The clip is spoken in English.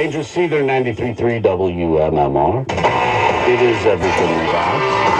Dangerous Cedar 93.3 WMMR. It is everything we got.